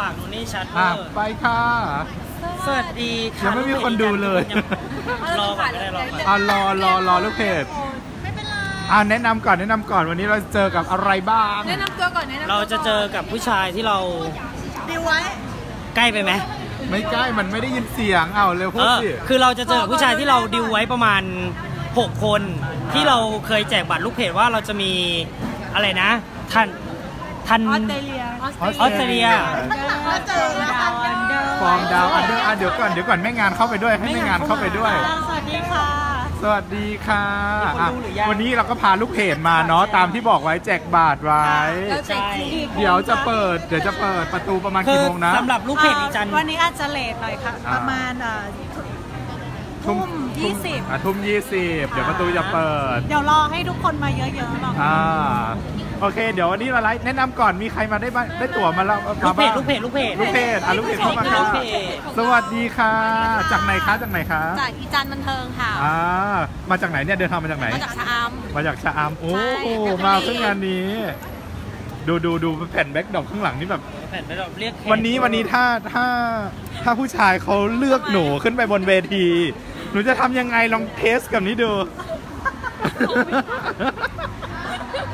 ปากหนูนี่ชัดเวอะอร์ไปค่ะ สวัสดีค่ะยังไม่มีคนดูเลยงรอก่อนก็ได้รอก่อนอะรอรอรอลูกเพจไม่เป็นไรอะแนะนำก่อนแนะนำก่อนวันนี้เราเจอกับอะไรบ้าง แนะนำตัวก่อนแนะนำตัวก่อนเราจะเจอกับผู้ชายที่เราดิวไว้ใกล้ไปไหมไม่ใกล้มันไม่ได้ยินเสียงเอาเร็วพูเอดอสิคือเราจะเจอกับผู้ชายที่เราดิวไว้ประมาณ 6 คน ที่เราเคยแจกบัตรลูกเพจว่าเราจะมีอะไรนะทัน ทันออสเตรเลียออสเตรเลียมาเจอแล้วค่ะฟอร์มดาวอันเดอร์อะเดี๋ยวก่อนเดี๋ยวก่อนแม่งานเข้าไปด้วยให้แม่งานเข้าไปด้วย สวัสดีค่ะ สวัสดีค่ะมีคนดูหรือยังวันนี้เราก็พาลูกเพจมาเนาะตามที่บอกไว้แจกบาทไว้แล้วแจกที่เดี๋ยวจะเปิดเดี๋ยวจะเปิดประตูประมาณคืกี่อโมงนะสำหรับลูกเพจอีจันวันนี้อาจจะเลทหน่อยค่ะอ่าประมาณเอ่อทุ่มยี่สิบอะทุ่มยี่สิบเดี๋ยวประตูจะเปิด เดี๋ยวรอให้ทุกคนมาเยอะๆหรอกอ่า โอเค เดี๋ยววันนี้มาไลฟ์แนะนำก่อนมีใครมาได้บ้างได้ตั๋วมาแล้วลูกเพจมาบ้างลูกเพจลูกเพจลูกเพจอะลูกเพจเข้ามาลูค่ะกเพจสวัสดีค่ะ จากไหนคะจากไหนคะจากอีจันบันเทิงค่ะอ่ามาจากไหนเนี่ยเดินทางมาจากไหน มาจากชะอมาจากชะอำโอ้ใช่โหจากมาวันนี้ขึ้นงานนี้ ดูดูดูแผ่นแบ็กดอกข้างหลังนี่แบบแผ่นไปเราเรียกแขกวันนี้วันนี้ถ้าถ้าถ้าผู้ชายเขาเลือกหนูขึ้นไปบนเวที หนูจะทำยังไงลองเทสกับนี้ดู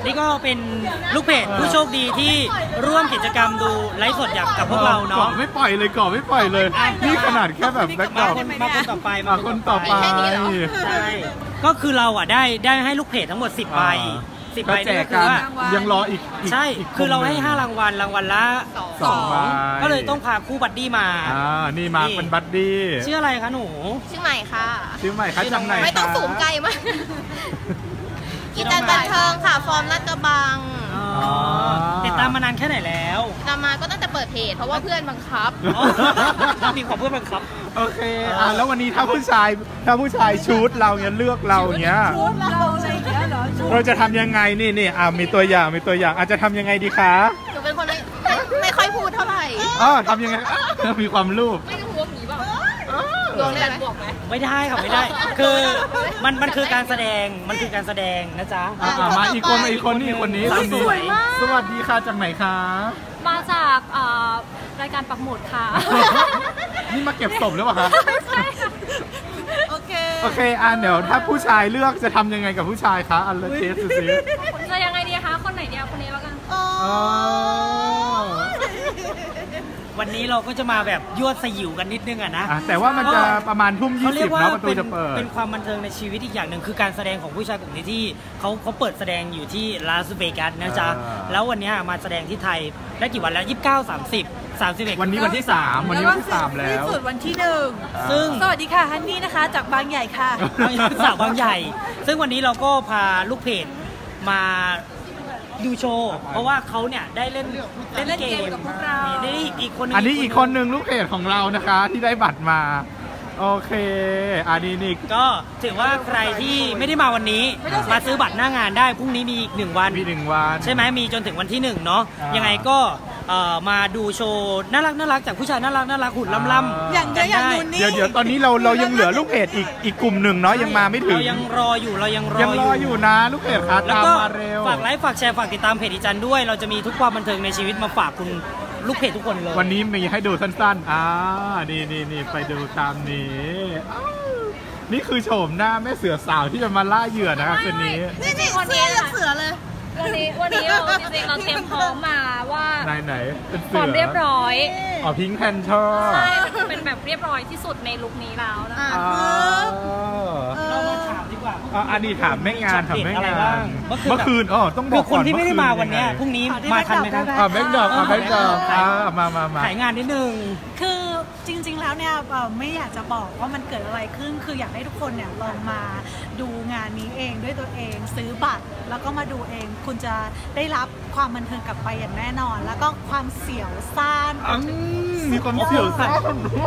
นี่ก็เป็นลูกเพจผู้โชคดีที่ร่วมกิจกรรมดูไลฟ์สดอย่างกับพวกเราเนาะกาะไม่ปล่อยเลยเกาะไม่ปล่อยเลย นี่ขนาดแค่แบบแบ็กดมาอกคนมาคนต่อไปมาคนต่อไปใช่ก็คือเราอะได้ได้ให้ลูกเพจทั้งหมด 10ใบ10ใบก็แจนี่กก็คืกัอนว่ายังรออีกอีกใช่กคือเราให้กลุ่ม5รางวัลรางวัลละสองใบก็เลยต้องพาคู่ buddy มาอ่านี่มานี่เป็น buddy ชื่ออะไรคะหนู ชื่อใหม่ค่ะ ชื่อใหม่คะจากไหนไม่ต้องคะสูงไกลมาก กิจการบันเทิงค่ะ from ลาดกระบังอ๋อติดตามมานานแค่ไหนแล้วนำมาก็ตั้งแต่เปิดเพจเพราะว่าเพื่อนบังคับอ๋อมีความเพื่อนบังคับ โอเคอะแล้ววันนี้ถ้าผู้ชายถ้าผู้ชาย choose เราเนี่ยเลือกเราเนี้ยเราอะไรอย่างเงี้ยเหรอเราจะทำยังไงนี่นี่อะมีตัวอย่างมีตัวอย่างอาจจะทำยังไงดีคะหนูเป็นคนไม่ไม่ไม่ค่อยพูดเท่าไหร่อ๋อทำยังไงอะมีความรูป ไม่รู้ว่าหนีเปล่า ลวงได้ไหมบอกไหม ไม่ได้ค่ะไม่ได้ คือมันมันคือการแสดงมันคือการแสดงนะจ๊ะ อะอะมาอีกคนมาอีกคนนี่คนนี้สาวคนนี้สวยมาก สวัสดีค่ะจากไหนคะ มาจากเอ่อรายการปักหมุดค่ะ นี่มาเก็บศพหรือเปล่าคะใช่ค่ะโอเค โอเคอะเดี๋ยวถ้าผู้ชายเลือกจะทำยังไงกับผู้ชายคะอันละเทสดูสิจะยังไงดีคะ คนไหนดีเอาคนนี้แล้วกันอ๋อ วันนี้เราก็จะมาแบบยวดสยิวกันนิดนึงอะนะ อะแต่ว่ามันจะประมาณทุ่มยี่เขาเรีสิยบกว่านะประตูเป็นจะเปิด เป็นความบันเทิงในชีวิตอีกอย่างหนึ่งคือการแสดงของผู้ชายกลุ่มนี้ที่เขาเขาเปิดแสดงอยู่ที่ลาสเวกัสนะจ๊ะ อ่า แล้ววันเนี้ยมาแสดงที่ไทยได้กี่วันแล้ว 29 30 31 วันนี้วันที่สามวันนี้วันที่สามแล้ว ที่สุดวันที่หนึ่งซึ่ง สวัสดีค่ะฮันนี่นะคะ จากบางใหญ่ค่ะสาวบางใหญ่ ซึ่งวันนี้เราก็พาลูกเพจมา ดูโชว์ เพราะว่าเขาเนี่ยได้เล่นเล่นเล่นเกเกมมกับพวกเรานี่นี่อีกคนหนึงอันนี้อีกคนหนึ่งลูกเพจของเรานะคะ ที่ได้บัตรมาโอเคอันนี้นี่ก็ถือว่าใครที่ไม่ได้มาวันนี้ มาซื้อบัตรหน้างานได้ พรุ่งนี้มีอีกหนึ่งวันมีหนึ่งวัน ใช่ไหมมีจนถึงวันที่หนึ่งเนาะอ่ายัยังไงก็เอ่อ มาดูโชว์น่ารักน่ารักจากผู้ชายน่ารักน่ารักหุ่นล่ำๆอย่างเดียวอย่างนูนนี่เดี๋ยวเดี๋ยวตอนนี้เราเรายังเหลือลูกเพจอีกอีกกลุ่มหนึ่งเนาะยังมาไม่ถึงเรายังรออยู่เรายังรอยังรออยู่นะลูกเพจคะแล้วตามก็มาเร็วฝากไลค์ฝากแชร์ฝากติดตามเพจอีจันด้วย เราจะมีทุกความบันเทิงในชีวิตมาฝากคุณลูกเพจทุกคนเลย วันนี้มีให้ดูสั้นๆ อ่า นี่นี่นี่ไปดูตามนี้อ้าวนี่คือโฉมหน้าแม่เสือสาวที่จะมาล่าเหยื่อนะครับคืนนี้ นี่นี่วันเสื้นี้อยังเสือเลย วันนี้วันนี้เราจริงๆเราเตรียมพร้อมมาว่าไหนไหนเป็นคเสืวามอเรียบร้อยอ๋อพิงแพนเทอร์ใช่เป็นแบบเรียบร้อยที่สุดในลุคนี้แล้วนะคะอ๋อเรา อะอันนี้ถามแม่งานถามแม่อะไรงาบ้างนเมื่เมื่ออคืคืนนอ๋อต้องบคืออกคก่อนนที่ไม่ได้มาวันเนี้ยพรุ่งนี้มาทันไหมครับ อ่าแบ็กดอกอ่าแบ็กดอกอ่ามามามา ขายงานนิดนึง คือจริงๆ แล้วเนี่ยเอ่อไม่อยากจะบอกว่ามันเกิดอะไรขึ้น คืออยากให้ทุกคนเนี่ยลองมาดูงานนี้เองด้วยตัวเอง ซื้อบัตร แล้วก็มาดูเองคุณจะได้รับความบันเทิงกลับไปอย่างแน่นอน แล้วก็ความเสียวซ่าน อืมมีความเสียวซ่าน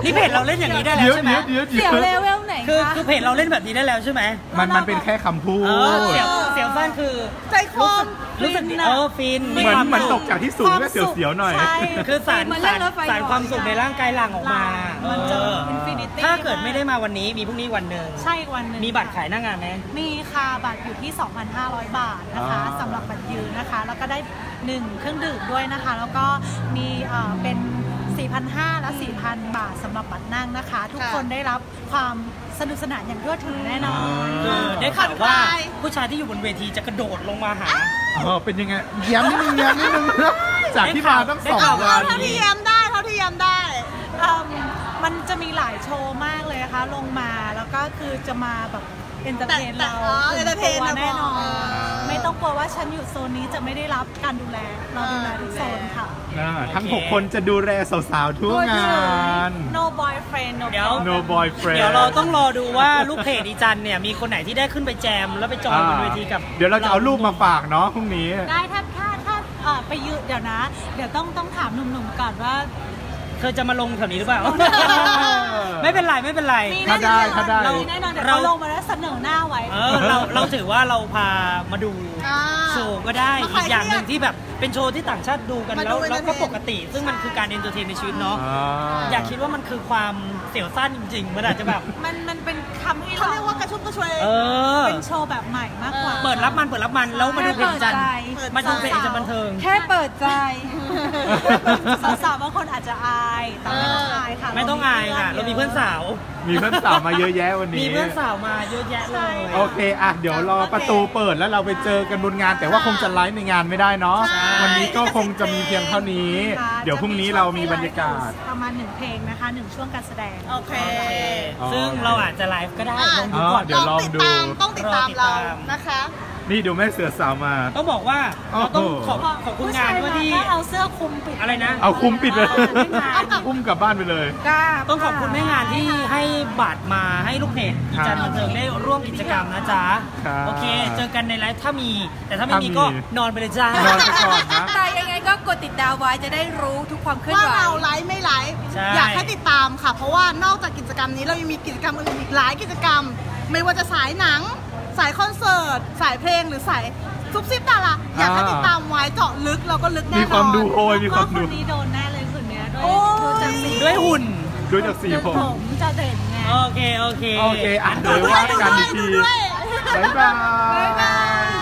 นี่เพจเราเล่นอย่างนี้ได้แล้เดี๋ยววใช่ไหมเดี๋ยวเดี๋ยวเสียวเลเดี๋ยวเวลไหนคือคะคือเพจเราเล่นแบบนี้ได้แล้วใช่ไหม มันมันเป็นแค่คำพูเอดอเสียวเสียวสั้นคือใจความรู้สึกฟินเออะอฟินเหมือนความเหมือนสุตขกจากที่สูงก็เสียวๆหน่อย ใช่คือสารเหมือนสาเล่รนรถไฟสารความสุขในร่างกายหลั่งออกมามันจะ เออ infinity ถ้าเกิดไม่ได้มาวันนี้มีพรุ่งนี้วันหนึ่งใช่อีกวันหนึ่งมีบัตรขายหน้างานไหม มีค่ะบัตรอยู่ที่ 2,500 บาทนะคะอ่า สำหรับบัตรยืนนะคะ แล้วก็ได้1เครื่องดื่มด้วยนะคะ แล้วก็มีเอ่อเป็น 4,500 และ 4,000 บาทสำหรับบัตรนั่งนะคะ ทุกคนได้รับความสนุกสนานอย่างทั่วถึงแน่นอนคือได้ข่าวว่าผู้ชายที่อยู่บนเวทีจะกระโดดลงมาหาอ๋อเป็นยังไงแย้มนิดนึงแย้มนิดนึงนะจากที่มาตั้งสองได้ข่าววัว่านเท่าที่ย้ำได้เท่าที่ย้ำได้อืมมันจะมีหลายโชว์มากเลยนะคะลงมาแล้วก็คือจะมาแบบ entertain แต่เราอ๋อตื่ entertain ตัวเราแน่นอนอ๋อไม่ ต้องกลัวว่าฉันอยู่โซนนี้จะไม่ได้รับการดูแลเราดูแลทุกโซนค่ะอ่าทั้ง 6 คนจะดูแลสาวๆทั่วงาน no boyfriend no เดี๋ยว no boyfriend เดี๋ยวเราต้องรอดูว่าลูกเพจอีจันเนี่ยมีคนไหนที่ได้ขึ้นไปแจมแล้วไปจอยบนเวทีกับเดี๋ยวเราจะเอารูปมาฝากเนาะพรุ่งนี้ ได้ถ้าถ้าถ้าเอ่อไปยืนเดี๋ยวนะ เดี๋ยวต้องต้องถามหนุ่มๆก่อนว่าเธอจะมาลงแถวนี้หรือเปล่า ไม่เป็นไรไม่เป็นไรมีถ้าได้ถ้าได้มีแน่นอนเดี๋ยวเราเขาลงมาแล้ว เสนอหน้าไว้ เออเราเราถือว่าเราพามาดูอ่าโชว์ก็ได้มาคลายอีกอย่างหนึ่งเครียดที่แบบเป็นโชว์ที่ต่างชาติดูกันมาแล้ดูวแล้วก็ entertain ปกติ ซึ่งมันคือการ entertain ในชีวิตเนาะอ่าอยากคิดว่ามันคือความเสียวสั้นจริงๆมันอาจจะแบบ มันมันเป็นคำให้เขาเราเรียกว่ากระชุ่มกระชวยเออ เป็นโชว์แบบใหม่มากกว่า เปิดรับมันเปิดรับมันแล้วมาดูเพลงจันทร์เปิดใจ มาดูเพลงจันทร์บันเทิง แค่เปิดใจ สาวๆบางคนอาจจะอายแต่ไม่ต้องอายค่ะไม่ต้องอายค่ะเรามีเพื่อนสาว มีเพื่อนสาวมาเยอะแยะวันนี้ มีเพื่อนสาวมาเยอะแยะเลยโอเค อะ เดี๋ยวรอประตูเปิดแล้วเราไปเจอกันบนงาน แต่ว่าคงจะไลฟ์ในงานไม่ได้เนาะ ใช่ วันนี้ก็คงจะมีเพียงเท่านี้ ค่ะเดี๋ยวพรุ่งนี้เรามีบรรยากาศ ประมาณหนึ่งเพลงนะคะหนึ่งช่วงการแสดง โอเคอ๋อซึ่งเราอาจจะไลฟ์ก็ได้อะลองดูก่อน เดี๋ยวลองดูต้องติดตามเรารอติดตามนะคะ นี่ดูแม่เสือสาวมา ต้องบอกว่าเราต้องขอบโอ้โหขอบคุณงานด้วยที่ก็เอาเสื้อคลุมปิดอะไรนะเอาคุมปิดเลยไม่งานอุ้มกลับบ้านไปเลยกล้าต้องขอบคุณแม่งานที่ให้บัตรมาให้ลูกเพจอีจันทร์บันเทิงได้ร่วมกิจกรรมนะจ๊ะครับโอเค เจอกันในไลฟ์ถ้ามี แต่ถ้าไม่มีถ้ามีก็นอนไปเลยจ้านอนไปก่อนนะแต่ยังไงก็กดติดตามไว้จะได้รู้ทุกความเคลื่อนว่าไหวเราไลฟ์ไม่ไลฟ์ใช่อยากให้ติดตามค่ะ เพราะว่านอกจากกิจกรรมนี้เรายังมีกิจกรรมอื่นอีกหลายกิจกรรม ไม่ว่าจะสายหนัง สายคอนเสิร์ต สายเพลงหรือสายซุปซิปดาราอยากให้ติดตามไว้เจาะลึกเราก็ลึกแน่นอนมีความดูโอยมีความคดูนนี้โดนแน่เลยคนเนี้ยด้วยโอ้ยดูจากสีด้วยหุ่นดูจากสีผมผมจะเด่นไง โอเค โอเค โอเค อะเดี๋ยวว่ากันอีกทีด้วย บ๊ายบาย